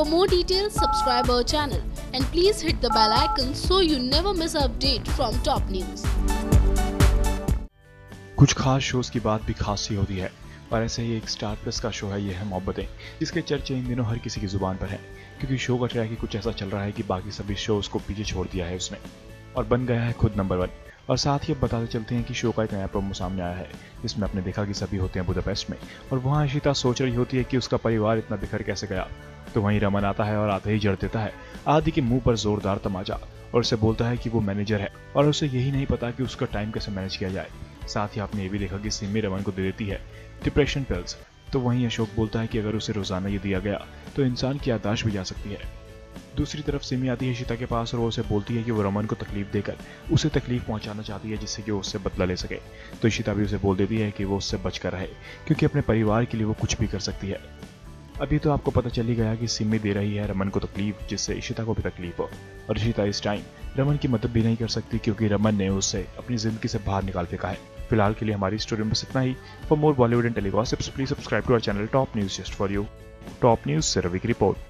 For more details, subscribe our channel and please hit the bell icon so you never miss an update from top news. कुछ खास shows की बात भी खास ही होती है और ऐसे ही एक स्टार प्लस का शो है ये है मोहब्बतें जिसके चर्चे इन दिनों हर किसी की ज़ुबान पर है क्योंकि शो का ट्रैक ही कुछ ऐसा चल रहा है कि बाकी सभी शोज़ को पीछे छोड़ दिया है उसने और बन गया है खुद नंबर वन और साथ ही अब बताते चलते हैं कि शो का एक नया प्रोमो सामने आया है, जिसमें आपने देखा कि सभी होते हैं बुदापेस्ट में, और वहाँ अशिता सोच रही होती है कि उसका परिवार इतना बिखर कैसे गया। तो वहीं रमन आता है और आते ही जड़ देता है, आदि के मुँह पर जोरदार तमाचा, और उसे बोलता है कि वो मैनेजर है, और उसे यही नहीं पता कि उसका टाइम कैसे मैनेज किया जाए। साथ ही आपने ये भी देखा कि सिमी रमन को दे देती है डिप्रेशन पिल्स तो वहीं अशोक बोलता है कि अगर उसे रोज़ाना ये दिया गया तो इंसान की यादाश्त भी जा सकती है। दूसरी तरफ़ सिमी आती है शीता के पास और वो उसे बोलती है कि वो रमन को तकलीफ़ देकर उसे तकलीफ़ पहुंचाना चाहती है जिससे कि वो उससे बदला ले सके। तो ईशिता भी उसे बोल देती है कि वो उससे बचकर रहे, क्योंकि अपने परिवार के लिए वो कुछ भी कर सकती है। अभी तो आपको पता चल ही गया कि सिमी दे रही है रमन को तकलीफ़, जिससे इशिता को भी तकलीफ़ हो। और इशिता इस टाइम रमन की मदद भी नहीं कर सकती, क्योंकि रमन ने उसे अपनी ज़िंदगी से बाहर निकाल फेंका है। फ़िलहाल के लिए हमारी स्टोरी में बस इतना ही। For more Bollywood and tele gossips please subscribe to our channel top news just for you top news से Ravi report